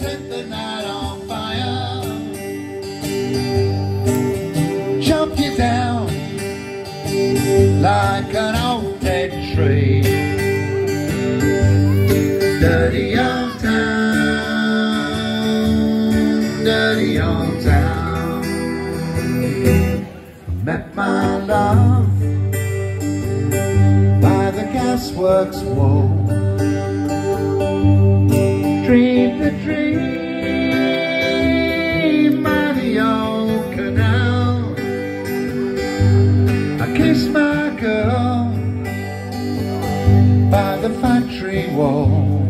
set the night on fire. Chop you down like an old dead tree. Dirty old town, dirty old town. Met my love by the gasworks wall. Kiss my girl by the factory wall.